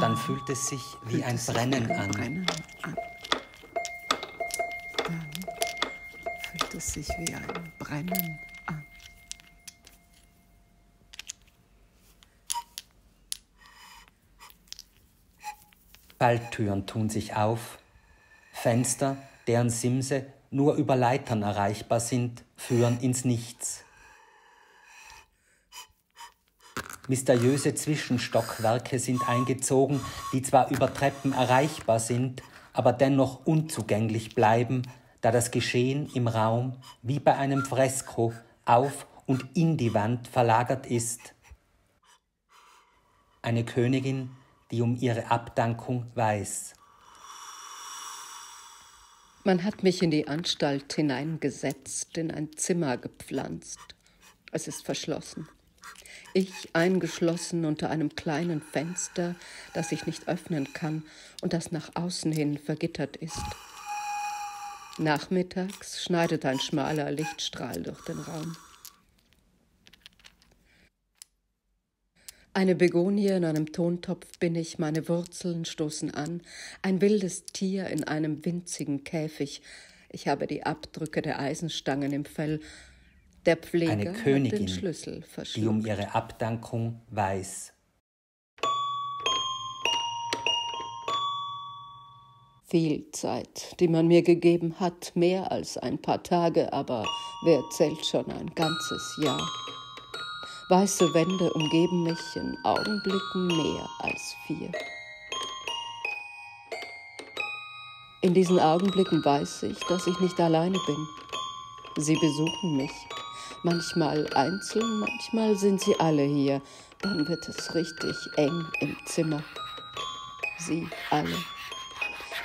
Dann fühlt es sich wie ein Brennen an. Brennen an. Dann fühlt es sich wie ein Brennen an. Falltüren tun sich auf, Fenster, deren Simse nur über Leitern erreichbar sind, führen ins Nichts. Mysteriöse Zwischenstockwerke sind eingezogen, die zwar über Treppen erreichbar sind, aber dennoch unzugänglich bleiben, da das Geschehen im Raum wie bei einem Fresko auf und in die Wand verlagert ist. Eine Königin, die um ihre Abdankung weiß. Man hat mich in die Anstalt hineingesetzt, in ein Zimmer gepflanzt. Es ist verschlossen. Ich eingeschlossen unter einem kleinen Fenster, das ich nicht öffnen kann und das nach außen hin vergittert ist. Nachmittags schneidet ein schmaler Lichtstrahl durch den Raum. Eine Begonie in einem Tontopf bin ich, meine Wurzeln stoßen an, ein wildes Tier in einem winzigen Käfig. Ich habe die Abdrücke der Eisenstangen im Fell. Der Pfleger Eine Königin, hat den Schlüssel die um ihre Abdankung weiß. Viel Zeit, die man mir gegeben hat, mehr als ein paar Tage, aber wer zählt schon ein ganzes Jahr? Weiße Wände umgeben mich in Augenblicken mehr als vier. In diesen Augenblicken weiß ich, dass ich nicht alleine bin. Sie besuchen mich. Manchmal einzeln, manchmal sind sie alle hier. Dann wird es richtig eng im Zimmer. Sie alle.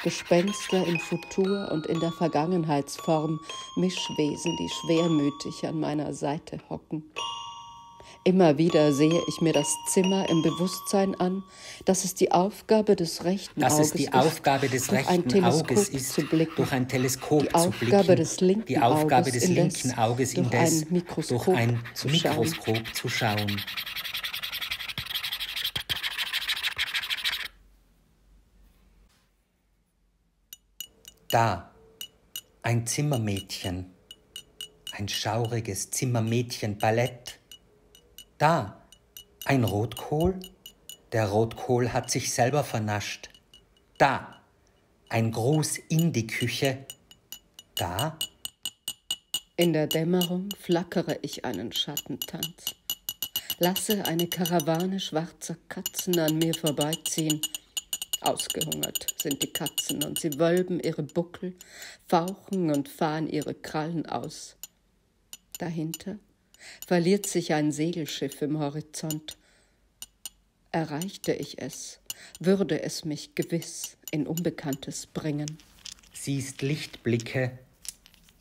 Gespenster im Futur und in der Vergangenheitsform, Mischwesen, die schwermütig an meiner Seite hocken. Immer wieder sehe ich mir das Zimmer im Bewusstsein an, dass es die Aufgabe des rechten dass Auges es die Aufgabe des rechten Auges ist, durch ein Teleskop die zu blicken, des linken die Aufgabe des indes, linken Auges durch indes ein Mikroskop, durch ein zu, Mikroskop schauen. zu schauen. Da, ein Zimmermädchen, ein schauriges Zimmermädchen-Ballett da, ein Rotkohl? Der Rotkohl hat sich selber vernascht. Da, ein Gruß in die Küche. Da. In der Dämmerung flackere ich einen Schattentanz. Lasse eine Karawane schwarzer Katzen an mir vorbeiziehen. Ausgehungert sind die Katzen und sie wölben ihre Buckel, fauchen und fahren ihre Krallen aus. Dahinter verliert sich ein Segelschiff im Horizont. Erreichte ich es, würde es mich gewiss in Unbekanntes bringen. Siehst Lichtblicke,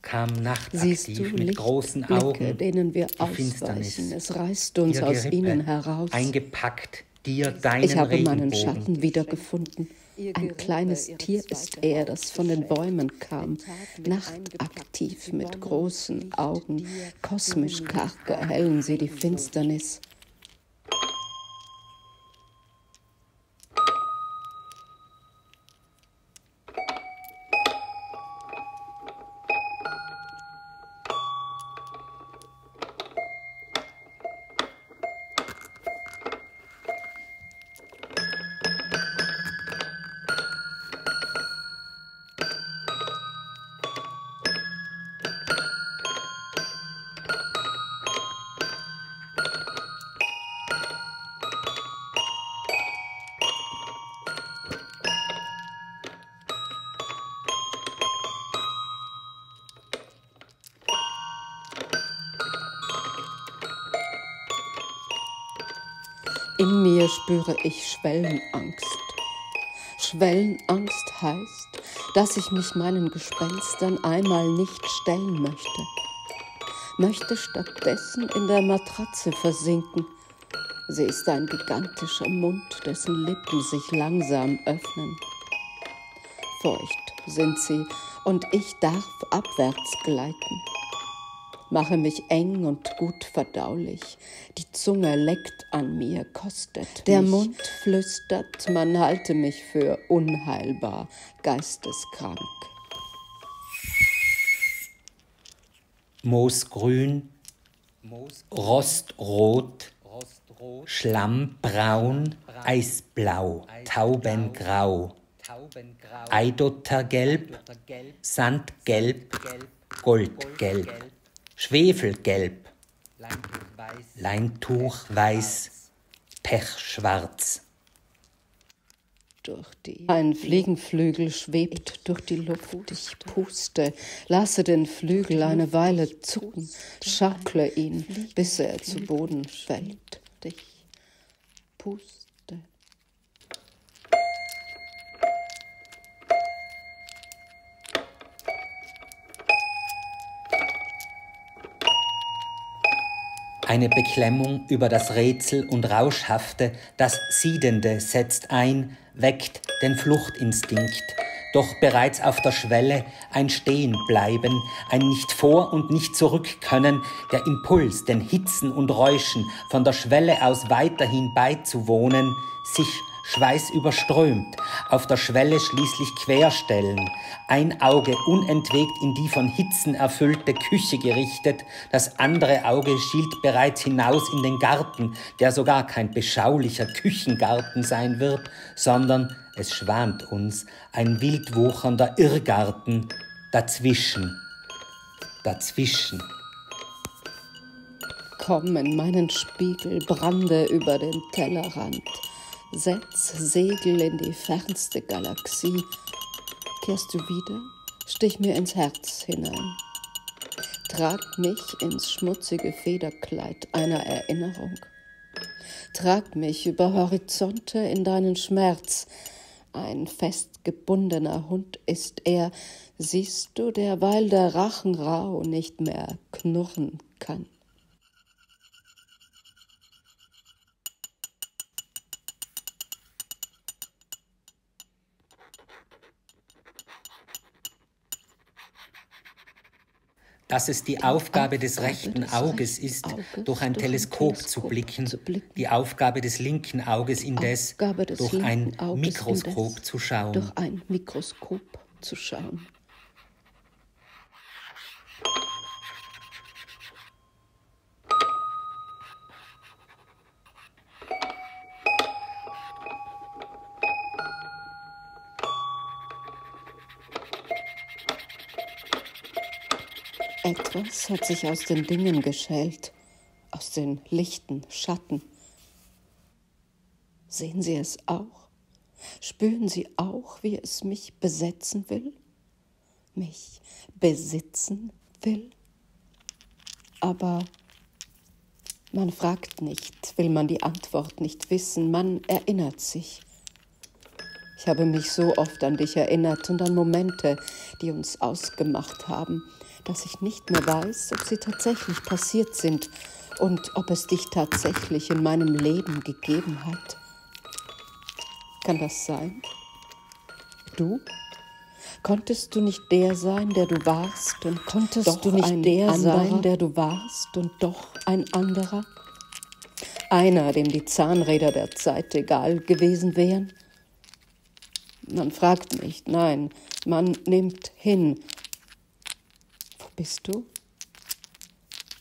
kam nachtaktiv mit großen Augen, denen wir ausweichen. Es reißt uns aus Gerippe, ihnen heraus. eingepackt, dir deinen Ich habe meinen Regenbogen. Schatten wiedergefunden. Ein kleines Tier ist er, das von den Bäumen kam, nachtaktiv mit großen Augen, kosmisch karg erhellen sie die Finsternis. In mir spüre ich Schwellenangst. Schwellenangst heißt, dass ich mich meinen Gespenstern einmal nicht stellen möchte. Möchte stattdessen in der Matratze versinken. Sie ist ein gigantischer Mund, dessen Lippen sich langsam öffnen. Feucht sind sie und ich darf abwärts gleiten. Mache mich eng und gut verdaulich. Die Zunge leckt an mir, kostet. Der mich. Mund flüstert, man halte mich für unheilbar, geisteskrank. Moosgrün, Rostrot, Schlammbraun, Eisblau, Taubengrau, Eidottergelb, Sandgelb, Goldgelb, Schwefelgelb, Leintuchweiß, Pechschwarz. Durch die Ein Fliegenflügel schwebt durch die Luft. Ich puste, lasse den Flügel eine Weile zucken, schaukle ihn, bis er zu Boden fällt. Ich puste. Eine Beklemmung über das Rätsel und Rauschhafte, das Siedende setzt ein, weckt den Fluchtinstinkt. Doch bereits auf der Schwelle ein Stehenbleiben, ein nicht vor und nicht zurück können, der Impuls, den Hitzen und Räuschen von der Schwelle aus weiterhin beizuwohnen, sich schweißüberströmt, auf der Schwelle schließlich querstellen, ein Auge unentwegt in die von Hitzen erfüllte Küche gerichtet, das andere Auge schielt bereits hinaus in den Garten, der sogar kein beschaulicher Küchengarten sein wird, sondern es schwant uns ein wildwuchernder Irrgarten dazwischen, dazwischen. Komm in meinen Spiegel, brande über den Tellerrand. Setz Segel in die fernste Galaxie. Kehrst du wieder? Stich mir ins Herz hinein. Trag mich ins schmutzige Federkleid einer Erinnerung. Trag mich über Horizonte in deinen Schmerz. Ein festgebundener Hund ist er, siehst du, derweil der Rachen rau nicht mehr knurren kann. Dass es die Aufgabe des rechten Auges ist, durch ein Teleskop zu blicken, die Aufgabe des linken Auges indes, durch ein Mikroskop zu schauen. Etwas hat sich aus den Dingen geschält, aus den lichten Schatten. Sehen Sie es auch? Spüren Sie auch, wie es mich besetzen will? Mich besitzen will? Aber man fragt nicht, will man die Antwort nicht wissen, man erinnert sich. Ich habe mich so oft an dich erinnert und an Momente, die uns ausgemacht haben, dass ich nicht mehr weiß, ob sie tatsächlich passiert sind und ob es dich tatsächlich in meinem Leben gegeben hat. Kann das sein? Du? Konntest du nicht der sein, der du warst und konntest doch du nicht der anderer? sein, der du warst und doch ein anderer? Einer, dem die Zahnräder der Zeit egal gewesen wären? Man fragt nicht, nein, man nimmt hin, bist du?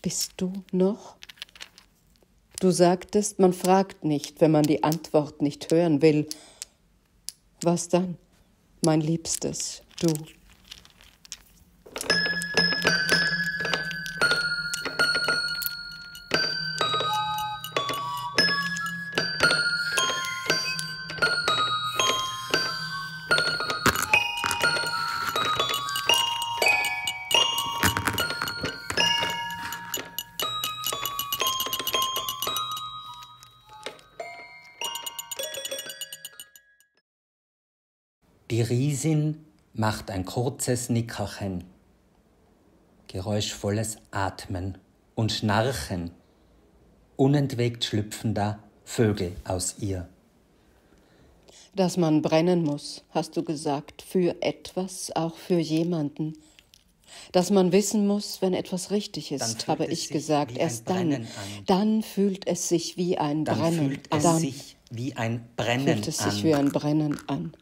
Bist du noch? Du sagtest, man fragt nicht, wenn man die Antwort nicht hören will. Was dann, mein Liebstes, du? Die Riesin macht ein kurzes Nickerchen, geräuschvolles Atmen und Schnarchen. Unentwegt schlüpfen da Vögel aus ihr. Dass man brennen muss, hast du gesagt, für etwas, auch für jemanden. Dass man wissen muss, wenn etwas richtig ist, habe ich gesagt. Erst dann, dann fühlt es sich wie ein dann Brennen fühlt es an. sich wie ein Brennen fühlt es an. sich wie ein Brennen an.